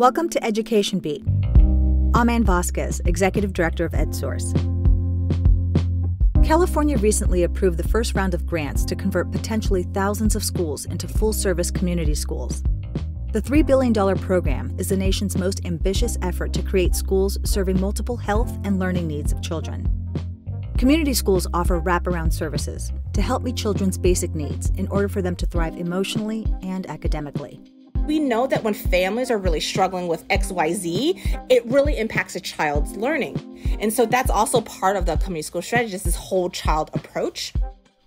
Welcome to Education Beat. I'm Ann Vasquez, Executive Director of EdSource. California recently approved the first round of grants to convert potentially thousands of schools into full service community schools. The $3 billion program is the nation's most ambitious effort to create schools serving multiple health and learning needs of children. Community schools offer wraparound services to help meet children's basic needs in order for them to thrive emotionally and academically. We know that when families are really struggling with XYZ, it really impacts a child's learning. And so that's also part of the community school strategy, is this whole child approach.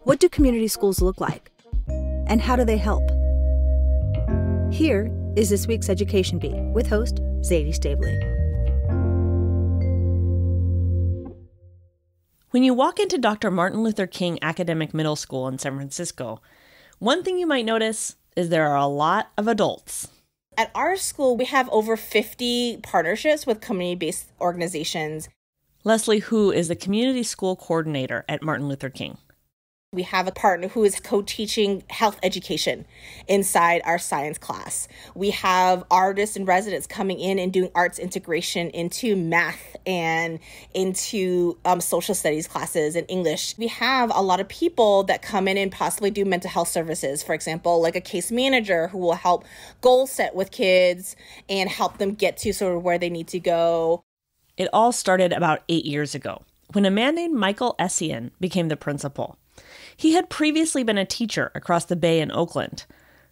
What do community schools look like? And how do they help? Here is this week's Education Beat with host Zaidee Stavely. When you walk into Dr. Martin Luther King Academic Middle School in San Francisco, one thing you might notice is there are a lot of adults. At our school, we have over 50 partnerships with community based organizations. Leslie Hu is the community school coordinator at Martin Luther King. We have a partner who is co teaching health education inside our science class. We have artists and residents coming in and doing arts integration into math and into um, social studies classes and English. We have a lot of people that come in and possibly do mental health services, for example, like a case manager who will help goal set with kids and help them get to sort of where they need to go. It all started about eight years ago when a man named Michael Essien became the principal. He had previously been a teacher across the Bay in Oakland.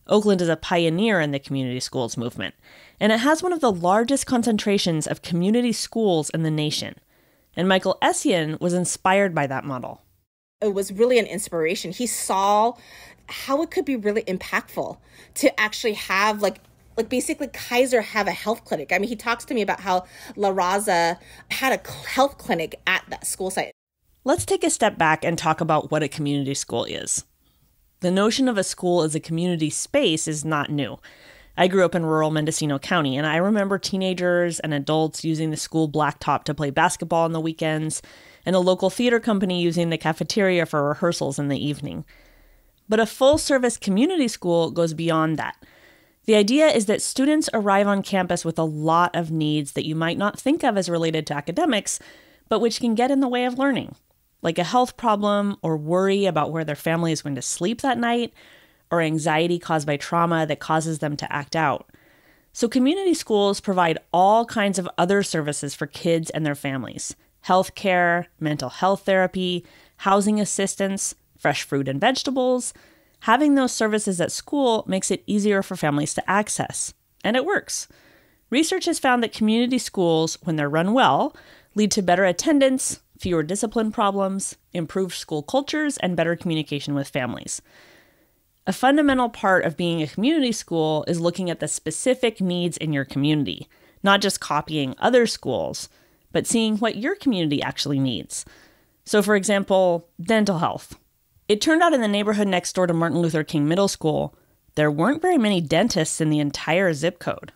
Oakland is a pioneer in the community schools movement, and it has one of the largest concentrations of community schools in the nation. And Michael Essien was inspired by that model. It was really an inspiration. He saw how it could be really impactful to actually have like like basically Kaiser have a health clinic. I mean, he talks to me about how La Raza had a health clinic at that school site. Let's take a step back and talk about what a community school is. The notion of a school as a community space is not new. I grew up in rural Mendocino County, and I remember teenagers and adults using the school blacktop to play basketball on the weekends, and a local theater company using the cafeteria for rehearsals in the evening. But a full service community school goes beyond that. The idea is that students arrive on campus with a lot of needs that you might not think of as related to academics, but which can get in the way of learning like a health problem or worry about where their family is going to sleep that night, or anxiety caused by trauma that causes them to act out. So, community schools provide all kinds of other services for kids and their families healthcare, mental health therapy, housing assistance, fresh fruit and vegetables. Having those services at school makes it easier for families to access, and it works. Research has found that community schools, when they're run well, lead to better attendance, fewer discipline problems, improved school cultures, and better communication with families. A fundamental part of being a community school is looking at the specific needs in your community, not just copying other schools, but seeing what your community actually needs. So, for example, dental health. It turned out in the neighborhood next door to Martin Luther King Middle School, there weren't very many dentists in the entire zip code.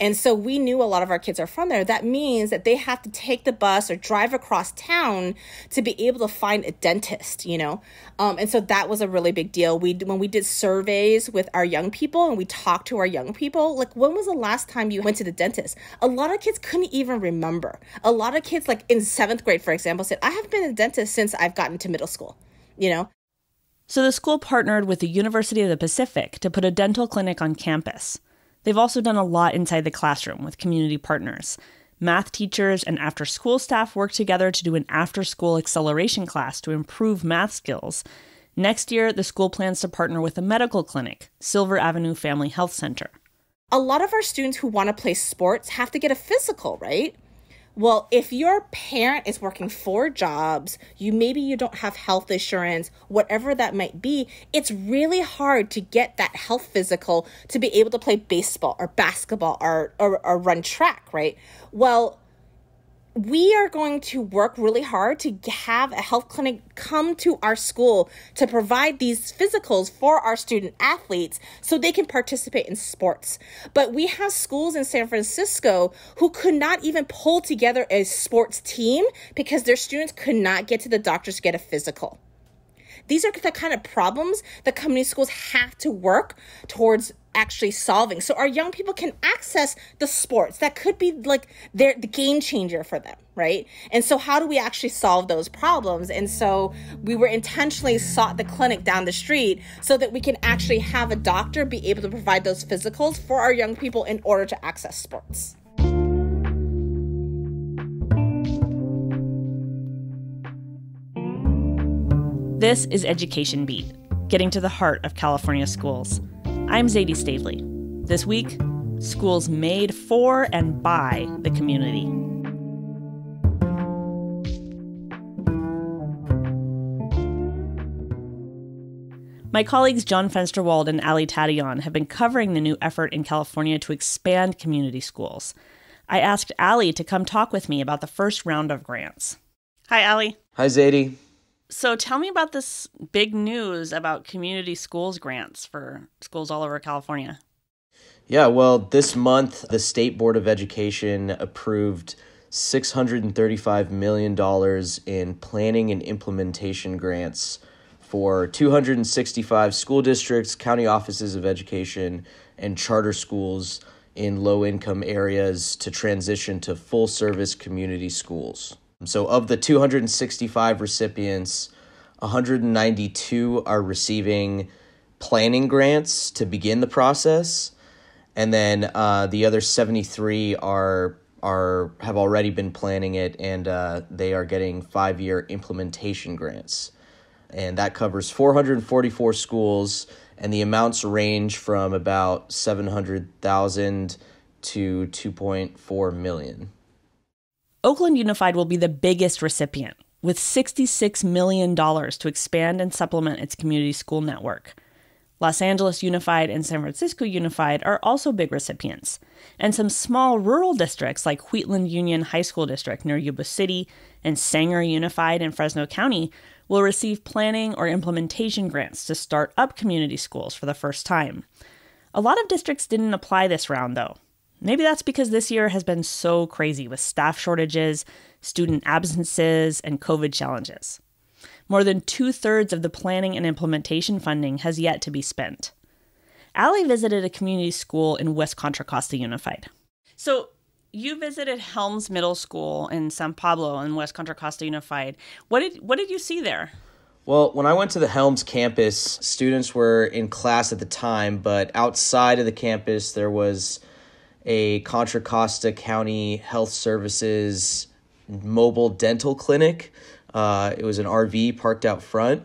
And so we knew a lot of our kids are from there. That means that they have to take the bus or drive across town to be able to find a dentist, you know? Um, and so that was a really big deal. We, when we did surveys with our young people and we talked to our young people, like, when was the last time you went to the dentist? A lot of kids couldn't even remember. A lot of kids, like in seventh grade, for example, said, I haven't been a dentist since I've gotten to middle school, you know? So the school partnered with the University of the Pacific to put a dental clinic on campus. They've also done a lot inside the classroom with community partners. Math teachers and after school staff work together to do an after school acceleration class to improve math skills. Next year, the school plans to partner with a medical clinic, Silver Avenue Family Health Center. A lot of our students who want to play sports have to get a physical, right? Well, if your parent is working four jobs, you maybe you don't have health insurance, whatever that might be, it's really hard to get that health physical to be able to play baseball or basketball or, or, or run track, right? Well, we are going to work really hard to have a health clinic come to our school to provide these physicals for our student athletes so they can participate in sports. But we have schools in San Francisco who could not even pull together a sports team because their students could not get to the doctors to get a physical. These are the kind of problems that community schools have to work towards actually solving. So our young people can access the sports that could be like their the game changer for them right? And so how do we actually solve those problems? And so we were intentionally sought the clinic down the street so that we can actually have a doctor be able to provide those physicals for our young people in order to access sports. This is Education Beat, getting to the heart of California schools. I'm Zaidee Stavely. This week, schools made for and by the community. My colleagues John Fensterwald and Ali Tadayon have been covering the new effort in California to expand community schools. I asked Ali to come talk with me about the first round of grants. Hi, Ali. Hi, Zaidee. So tell me about this big news about community schools grants for schools all over California. Yeah, well, this month the State Board of Education approved $635 million in planning and implementation grants for 265 school districts, county offices of education, and charter schools in low income areas to transition to full service community schools. So, of the 265 recipients, 192 are receiving planning grants to begin the process, and then uh, the other 73 are are have already been planning it, and uh, they are getting five year implementation grants, and that covers 444 schools, and the amounts range from about 700,000 to 2.4 million. Oakland Unified will be the biggest recipient, with $66 million to expand and supplement its community school network. Los Angeles Unified and San Francisco Unified are also big recipients, and some small rural districts like Wheatland Union High School District near Yuba City and Sanger Unified in Fresno County will receive planning or implementation grants to start up community schools for the first time. A lot of districts didn't apply this round, though, Maybe that's because this year has been so crazy with staff shortages, student absences, and COVID challenges. More than two thirds of the planning and implementation funding has yet to be spent. Ali visited a community school in West Contra Costa Unified. So, you visited Helms Middle School in San Pablo in West Contra Costa Unified. What did what did you see there? Well, when I went to the Helms campus, students were in class at the time, but outside of the campus there was a Contra Costa County Health Services mobile dental clinic. Uh, it was an RV parked out front.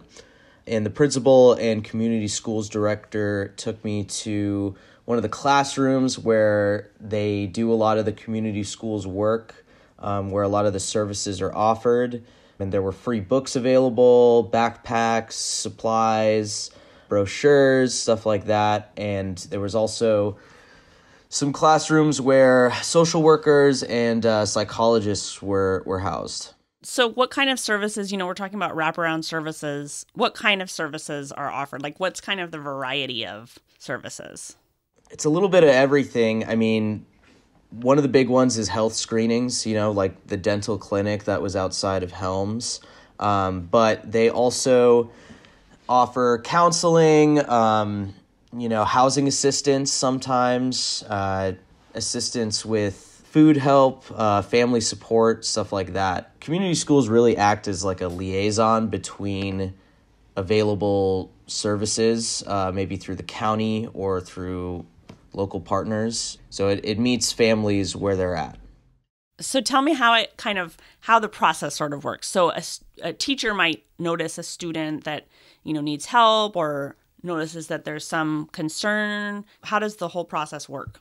And the principal and community schools director took me to one of the classrooms where they do a lot of the community schools work, um, where a lot of the services are offered. And there were free books available, backpacks, supplies, brochures, stuff like that. And there was also some classrooms where social workers and uh, psychologists were were housed. So, what kind of services? You know, we're talking about wraparound services. What kind of services are offered? Like, what's kind of the variety of services? It's a little bit of everything. I mean, one of the big ones is health screenings. You know, like the dental clinic that was outside of Helms, um, but they also offer counseling. Um, you know, housing assistance sometimes, uh, assistance with food help, uh, family support, stuff like that. Community schools really act as like a liaison between available services, uh, maybe through the county or through local partners. So it, it meets families where they're at. So tell me how it kind of how the process sort of works. So a, a teacher might notice a student that you know needs help or notices that there's some concern? How does the whole process work?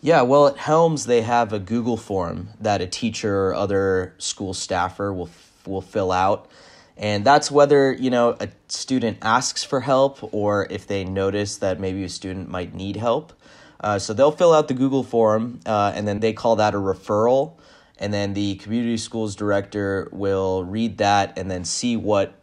Yeah, well, at Helms, they have a Google form that a teacher or other school staffer will will fill out, and that's whether you know a student asks for help or if they notice that maybe a student might need help. Uh, so they'll fill out the Google form, uh, and then they call that a referral, and then the community schools director will read that and then see what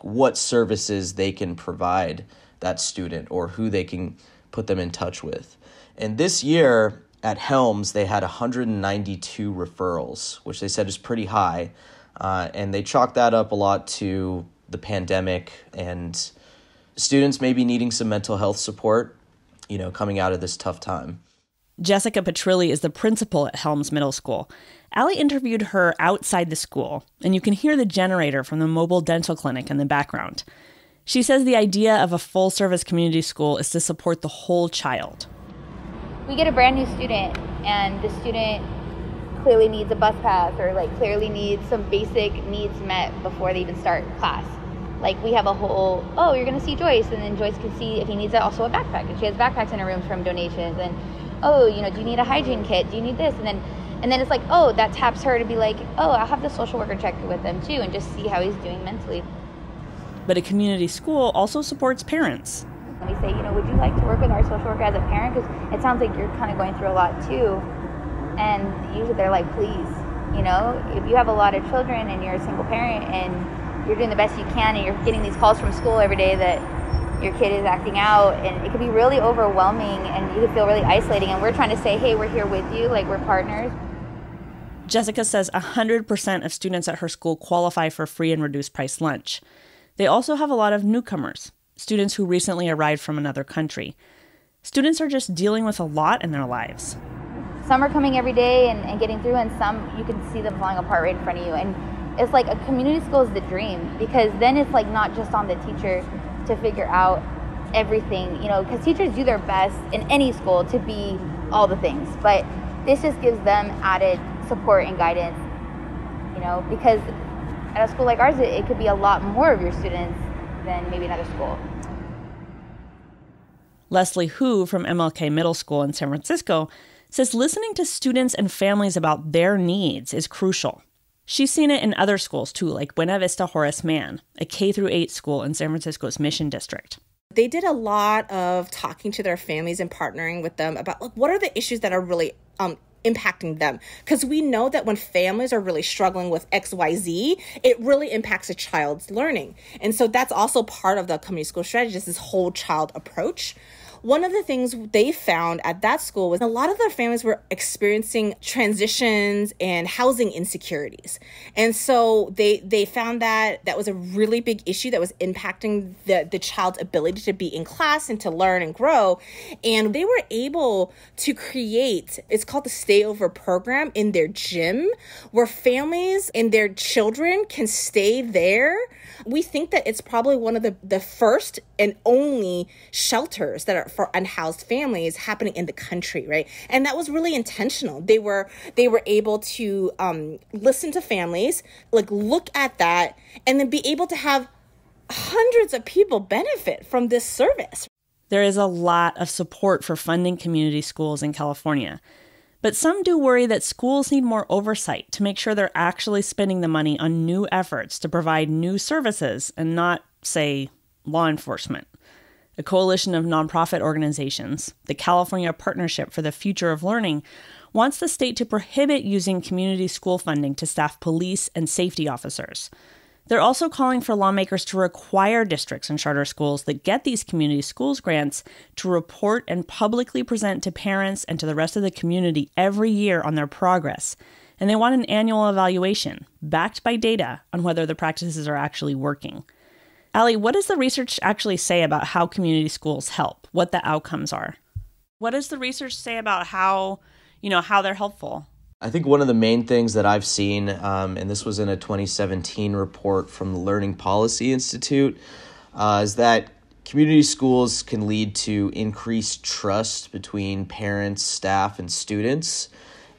what services they can provide that student or who they can put them in touch with. And this year at Helms, they had 192 referrals, which they said is pretty high. Uh, and they chalked that up a lot to the pandemic and students maybe needing some mental health support. you know, coming out of this tough time. Jessica Petrilli is the principal at Helms Middle School. Ali interviewed her outside the school, and you can hear the generator from the mobile dental clinic in the background. She says the idea of a full service community school is to support the whole child. We get a brand new student, and the student clearly needs a bus pass or like clearly needs some basic needs met before they even start class. Like we have a whole, oh, you're gonna see Joyce, and then Joyce can see if he needs also a backpack, and she has backpacks in her room from donations, and oh, you know, do you need a hygiene kit? Do you need this? And then and then it's like, oh, that taps her to be like, oh, I'll have the social worker check with them too and just see how he's doing mentally. But a community school also supports parents. And we say, you know, would you like to work with our social worker as a parent? Because it sounds like you're kind of going through a lot too. And usually they're like, please, you know, if you have a lot of children and you're a single parent and you're doing the best you can and you're getting these calls from school every day that your kid is acting out and it can be really overwhelming and you can feel really isolating and we're trying to say hey we're here with you like we're partners Jessica says 100% of students at her school qualify for free and reduced price lunch. They also have a lot of newcomers, students who recently arrived from another country. Students are just dealing with a lot in their lives. Some are coming every day and, and getting through, and some you can see them falling apart right in front of you. And it's like a community school is the dream because then it's like not just on the teacher to figure out everything, you know, because teachers do their best in any school to be all the things, but this just gives them added support and guidance, you know, because at a school like ours, it, it could be a lot more of your students than maybe another school. Leslie Hu from MLK Middle School in San Francisco says listening to students and families about their needs is crucial. She's seen it in other schools too, like Buena Vista Horace Mann, a K through 8 school in San Francisco's Mission District. They did a lot of talking to their families and partnering with them about like what are the issues that are really um, impacting them. Because we know that when families are really struggling with xyz it really impacts a child's learning. And so that's also part of the community school strategy is this whole child approach one of the things they found at that school was a lot of their families were experiencing transitions and housing insecurities. And so they they found that that was a really big issue that was impacting the the child's ability to be in class and to learn and grow. And they were able to create it's called the stay over program in their gym where families and their children can stay there we think that it's probably one of the, the first and only shelters that are for unhoused families happening in the country, right? And that was really intentional. They were they were able to um, listen to families, like look at that, and then be able to have hundreds of people benefit from this service. There is a lot of support for funding community schools in California. But some do worry that schools need more oversight to make sure they're actually spending the money on new efforts to provide new services and not, say, law enforcement. A coalition of nonprofit organizations, the California Partnership for the Future of Learning, wants the state to prohibit using community school funding to staff police and safety officers. They're also calling for lawmakers to require districts and charter schools that get these community schools grants to report and publicly present to parents and to the rest of the community every year on their progress. And they want an annual evaluation, backed by data, on whether the practices are actually working. Ali, what does the research actually say about how community schools help? What the outcomes are? What does the research say about how, you know, how they're helpful? I think one of the main things that I've seen, um, and this was in a 2017 report from the Learning Policy Institute, uh, is that community schools can lead to increased trust between parents, staff, and students.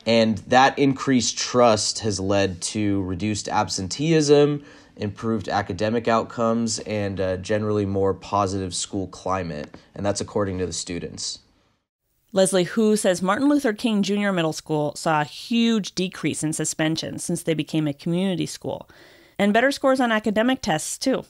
And that increased trust has led to reduced absenteeism, improved academic outcomes, and generally more positive school climate. And that's according to the students. Leslie Hu says Martin Luther King Jr. Middle School saw a huge decrease in suspensions since they became a community school, and better scores on academic tests, too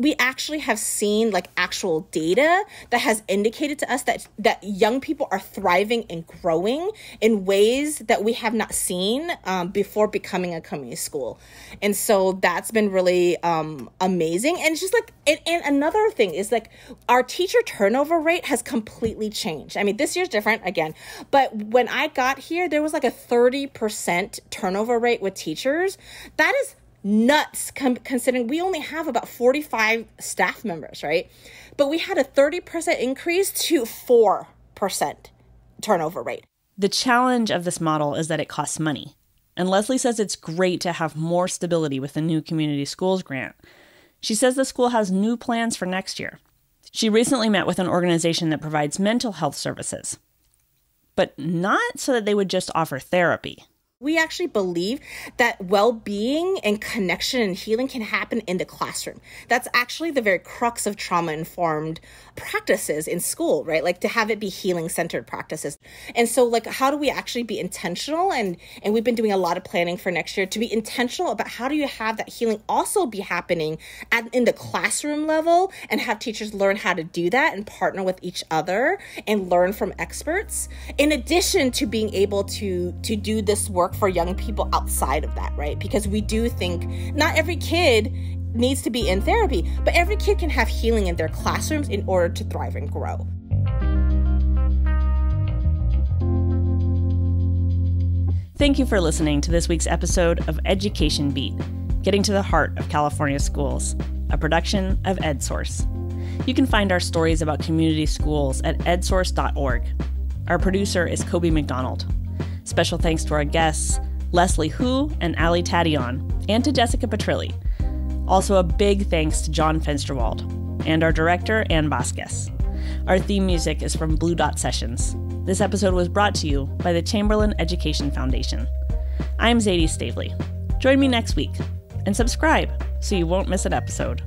we actually have seen like actual data that has indicated to us that that young people are thriving and growing in ways that we have not seen um, before becoming a community school. And so that's been really um, amazing. And just like and, and another thing is like our teacher turnover rate has completely changed. I mean this year's different again but when i got here there was like a 30% turnover rate with teachers. That is nuts considering we only have about 45 staff members, right? but we had a 30% increase to 4% turnover rate. The challenge of this model is that it costs money. And Leslie says it's great to have more stability with the new community schools grant. She says the school has new plans for next year. She recently met with an organization that provides mental health services, but not so that they would just offer therapy. We actually believe that well being and connection and healing can happen in the classroom. That's actually the very crux of trauma informed practices in school, right? Like to have it be healing centered practices. And so, like, how do we actually be intentional? And, and we've been doing a lot of planning for next year to be intentional about how do you have that healing also be happening at, in the classroom level and have teachers learn how to do that and partner with each other and learn from experts, in addition to being able to, to do this work work for young people outside of that, right? Because we do think not every kid needs to be in therapy, but every kid can have healing in their classrooms in order to thrive and grow. Thank you for listening to this week's episode of Education Beat, getting to the heart of California schools, a production of EdSource. You can find our stories about community schools at edsource.org. Our producer is Coby McDonald. Special thanks to our guests, Leslie Hu and Ali Tadayon, and to Jessica Petrilli. Also, a big thanks to John Fensterwald and our director, Ann Vasquez. Our theme music is from Blue Dot Sessions. This episode was brought to you by the Chamberlain Education Foundation. I'm Zaidee Stavely. Join me next week and subscribe so you won't miss an episode.